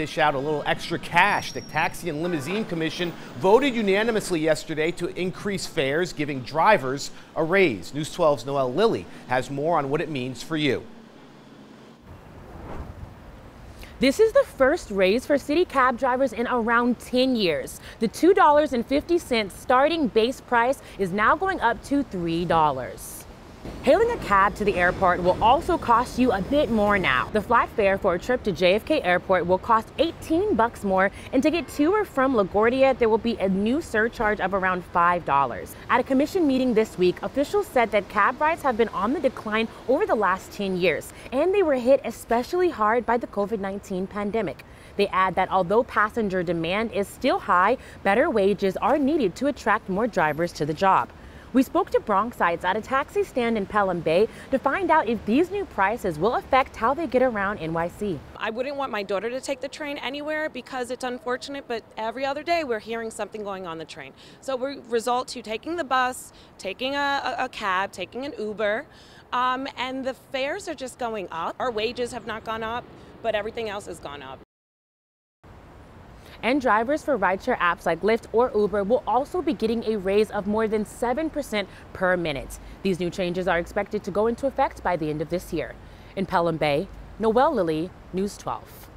dish out a little extra cash. The Taxi and Limousine Commission voted unanimously yesterday to increase fares, giving drivers a raise. News 12's Noel Lilly has more on what it means for you. This is the first raise for city cab drivers in around 10 years. The $2.50 starting base price is now going up to $3. Hailing a cab to the airport will also cost you a bit more now. The flat fare for a trip to JFK Airport will cost 18 bucks more, and to get to or from LaGuardia, there will be a new surcharge of around $5. At a commission meeting this week, officials said that cab rides have been on the decline over the last 10 years, and they were hit especially hard by the COVID-19 pandemic. They add that although passenger demand is still high, better wages are needed to attract more drivers to the job. We spoke to Bronxites at a taxi stand in Pelham Bay to find out if these new prices will affect how they get around NYC. I wouldn't want my daughter to take the train anywhere because it's unfortunate, but every other day we're hearing something going on the train. So we result to taking the bus, taking a, a, cab, taking an Uber, um, and the fares are just going up. Our wages have not gone up, but everything else has gone up. And drivers for rideshare apps like Lyft or Uber will also be getting a raise of more than 7% per minute. These new changes are expected to go into effect by the end of this year. In Pelham Bay, Noel Lilly, News 12.